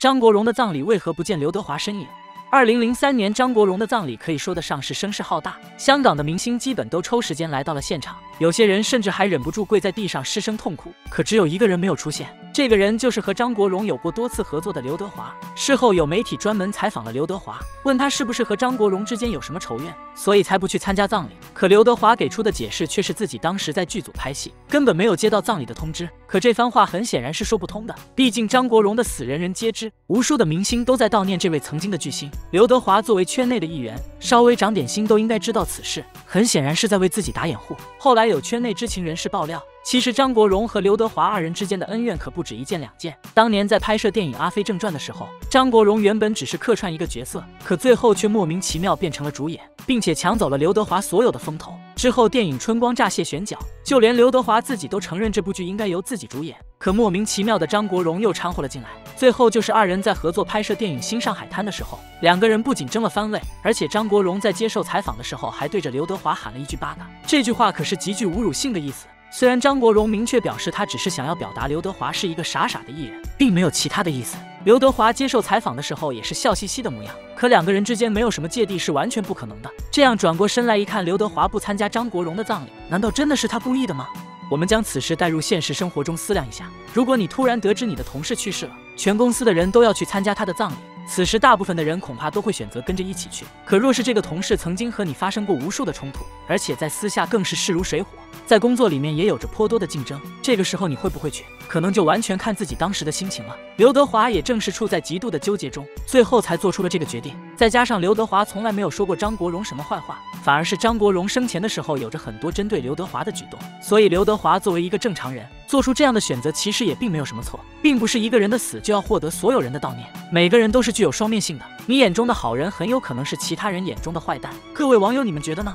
张国荣的葬礼为何不见刘德华身影？二零零三年，张国荣的葬礼可以说得上是声势浩大，香港的明星基本都抽时间来到了现场，有些人甚至还忍不住跪在地上失声痛哭。可只有一个人没有出现，这个人就是和张国荣有过多次合作的刘德华。事后有媒体专门采访了刘德华，问他是不是和张国荣之间有什么仇怨，所以才不去参加葬礼。可刘德华给出的解释却是自己当时在剧组拍戏，根本没有接到葬礼的通知。可这番话很显然是说不通的，毕竟张国荣的死人人皆知，无数的明星都在悼念这位曾经的巨星。刘德华作为圈内的一员，稍微长点心都应该知道此事，很显然是在为自己打掩护。后来有圈内知情人士爆料，其实张国荣和刘德华二人之间的恩怨可不止一件两件。当年在拍摄电影《阿飞正传》的时候，张国荣原本只是客串一个角色，可最后却莫名其妙变成了主演，并且抢走了刘德华所有的风头。之后电影《春光乍泄》选角，就连刘德华自己都承认这部剧应该由自己主演，可莫名其妙的张国荣又掺和了进来。最后就是二人在合作拍摄电影《新上海滩》的时候，两个人不仅争了番位，而且张国荣在接受采访的时候还对着刘德华喊了一句“八嘎”，这句话可是极具侮辱性的意思。虽然张国荣明确表示他只是想要表达刘德华是一个傻傻的艺人，并没有其他的意思。刘德华接受采访的时候也是笑嘻嘻的模样，可两个人之间没有什么芥蒂是完全不可能的。这样转过身来一看，刘德华不参加张国荣的葬礼，难道真的是他故意的吗？我们将此事带入现实生活中思量一下：如果你突然得知你的同事去世了，全公司的人都要去参加他的葬礼，此时大部分的人恐怕都会选择跟着一起去。可若是这个同事曾经和你发生过无数的冲突，而且在私下更是势如水火。在工作里面也有着颇多的竞争，这个时候你会不会去？可能就完全看自己当时的心情了。刘德华也正是处在极度的纠结中，最后才做出了这个决定。再加上刘德华从来没有说过张国荣什么坏话，反而是张国荣生前的时候有着很多针对刘德华的举动，所以刘德华作为一个正常人，做出这样的选择其实也并没有什么错，并不是一个人的死就要获得所有人的悼念，每个人都是具有双面性的，你眼中的好人很有可能是其他人眼中的坏蛋。各位网友，你们觉得呢？